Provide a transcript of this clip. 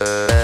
Uh...